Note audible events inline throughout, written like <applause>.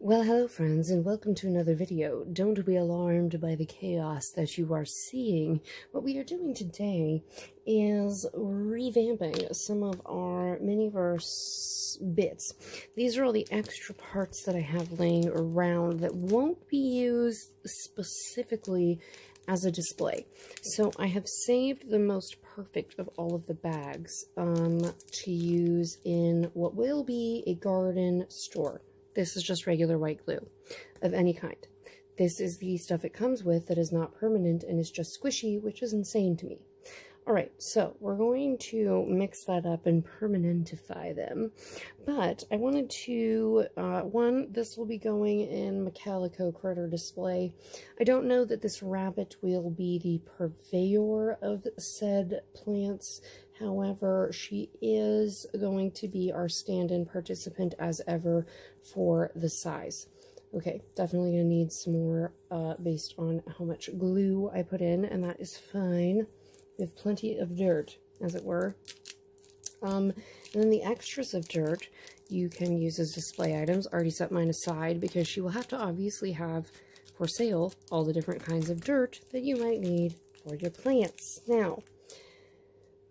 Well, hello friends, and welcome to another video. Don't be alarmed by the chaos that you are seeing. What we are doing today is revamping some of our Miniverse bits. These are all the extra parts that I have laying around that won't be used specifically as a display. So I have saved the most perfect of all of the bags um, to use in what will be a garden store. This is just regular white glue of any kind. This is the stuff it comes with that is not permanent and is just squishy, which is insane to me. All right, so we're going to mix that up and permanentify them. But I wanted to, uh, one, this will be going in my Calico Critter Display. I don't know that this rabbit will be the purveyor of said plants. However, she is going to be our stand-in participant as ever for the size. Okay, definitely going to need some more uh, based on how much glue I put in, and that is fine. Have plenty of dirt, as it were. Um, and then the extras of dirt you can use as display items. Already set mine aside because she will have to obviously have for sale all the different kinds of dirt that you might need for your plants. Now,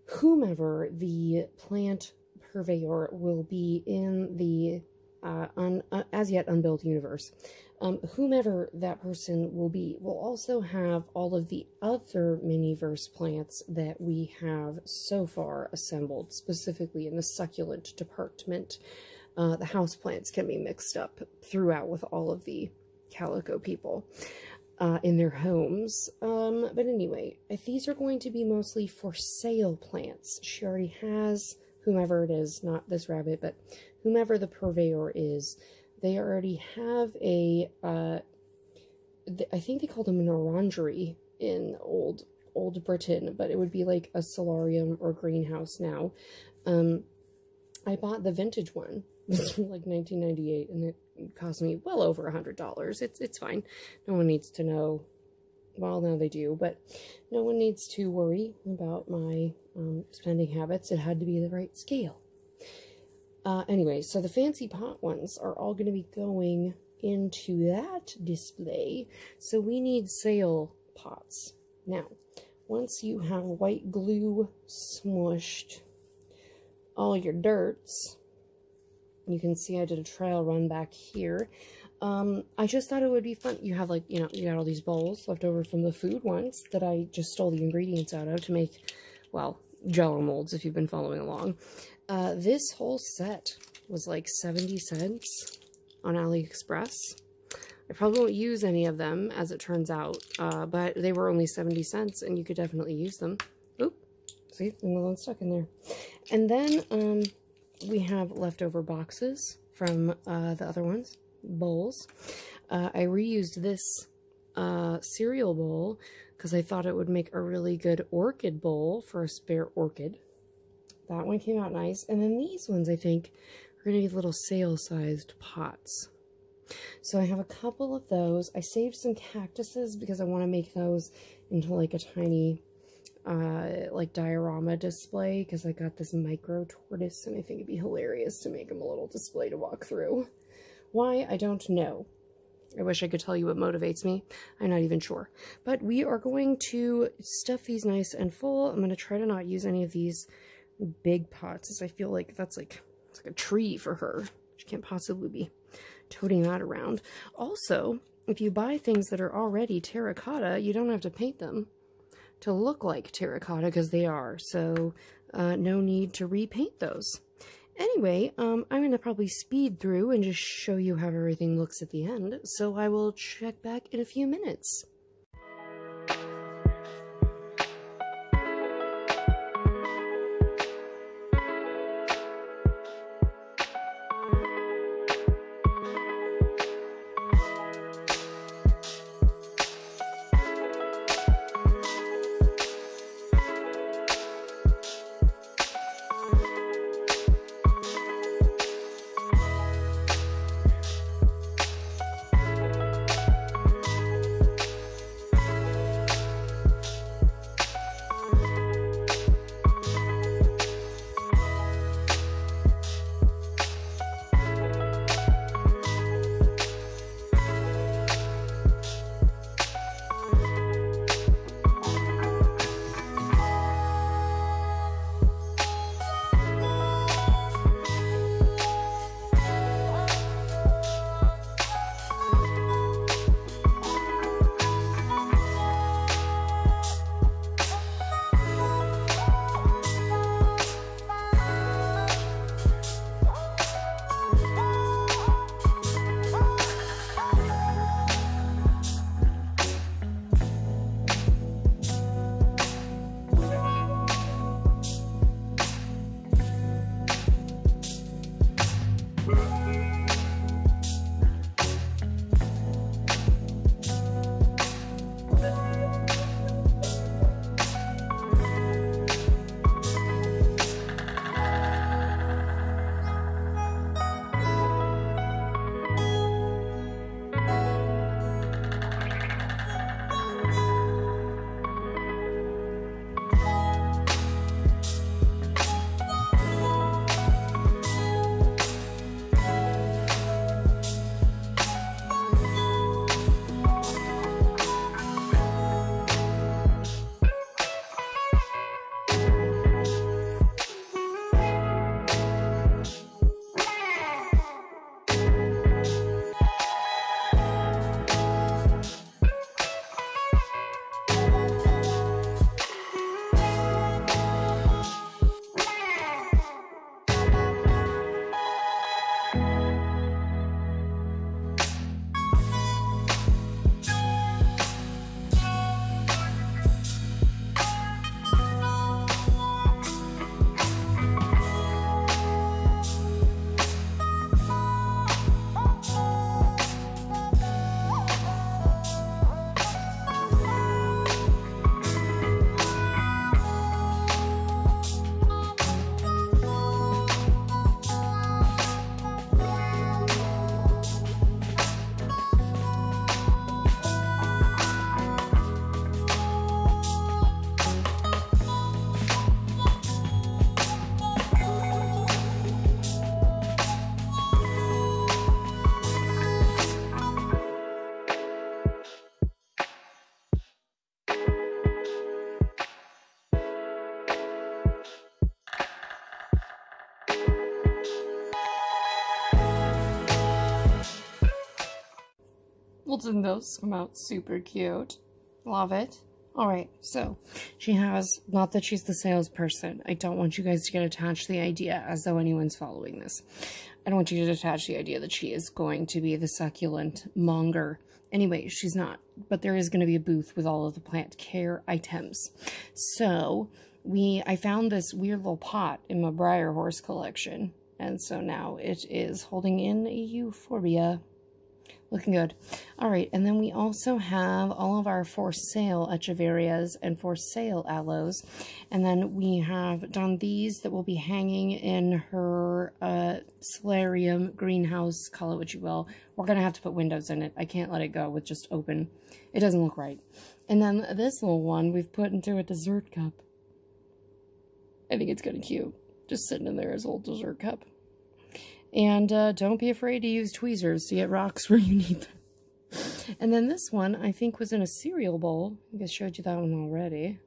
whomever the plant purveyor will be in the uh, un, uh, as yet unbuilt universe, um, whomever that person will be, will also have all of the other miniverse plants that we have so far assembled, specifically in the succulent department. Uh, the house plants can be mixed up throughout with all of the calico people uh, in their homes. Um, but anyway, these are going to be mostly for sale plants. She already has whomever it is, not this rabbit, but whomever the purveyor is, they already have a, uh, th I think they called them an orangery in old old Britain, but it would be like a solarium or greenhouse now. Um, I bought the vintage one. <laughs> It's like 1998, and it cost me well over a hundred dollars. It's it's fine. No one needs to know. Well, now they do, but no one needs to worry about my um, spending habits. It had to be the right scale. Uh, anyway, so the fancy pot ones are all going to be going into that display. So we need sale pots. Now, once you have white glue smushed all your dirts, you can see I did a trial run back here. Um, I just thought it would be fun. You have like, you know, you got all these bowls left over from the food ones that I just stole the ingredients out of to make, well, jello molds if you've been following along. Uh, this whole set was like 70 cents on AliExpress. I probably won't use any of them, as it turns out, uh, but they were only 70 cents, and you could definitely use them. Oop, see, another one stuck in there. And then um, we have leftover boxes from uh, the other ones, bowls. Uh, I reused this uh, cereal bowl because I thought it would make a really good orchid bowl for a spare orchid. That one came out nice. And then these ones, I think, are going to be little sale-sized pots. So I have a couple of those. I saved some cactuses because I want to make those into like a tiny uh, like diorama display because I got this micro tortoise and I think it'd be hilarious to make them a little display to walk through. Why? I don't know. I wish I could tell you what motivates me. I'm not even sure. But we are going to stuff these nice and full. I'm going to try to not use any of these big pots as I feel like that's like, it's like a tree for her. She can't possibly be toting that around. Also, if you buy things that are already terracotta, you don't have to paint them to look like terracotta because they are. So uh, no need to repaint those. Anyway, um, I'm going to probably speed through and just show you how everything looks at the end. So I will check back in a few minutes. Folds in those come out super cute. Love it. All right, so she has, not that she's the salesperson. I don't want you guys to get attached to the idea as though anyone's following this. I don't want you to attach the idea that she is going to be the succulent monger. Anyway, she's not, but there is going to be a booth with all of the plant care items. So we, I found this weird little pot in my Breyer Horse collection, and so now it is holding in a euphorbia looking good. All right, and then we also have all of our for sale echeverias and for sale aloes. And then we have done these that will be hanging in her uh, solarium greenhouse, call it what you will. We're going to have to put windows in it. I can't let it go with just open. It doesn't look right. And then this little one we've put into a dessert cup. I think it's kind of cute. Just sitting in there as a little dessert cup. And uh, don't be afraid to use tweezers to get rocks <laughs> where you need them. And then this one, I think, was in a cereal bowl. I think I showed you that one already.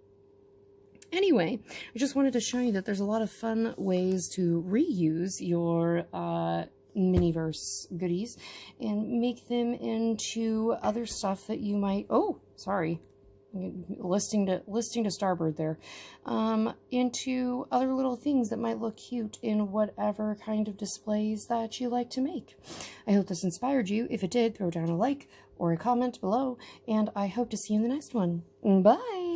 Anyway, I just wanted to show you that there's a lot of fun ways to reuse your uh, Miniverse goodies and make them into other stuff that you might... Oh, sorry listing to listing to starboard there um, into other little things that might look cute in whatever kind of displays that you like to make. I hope this inspired you. If it did, throw down a like or a comment below, and I hope to see you in the next one. Bye!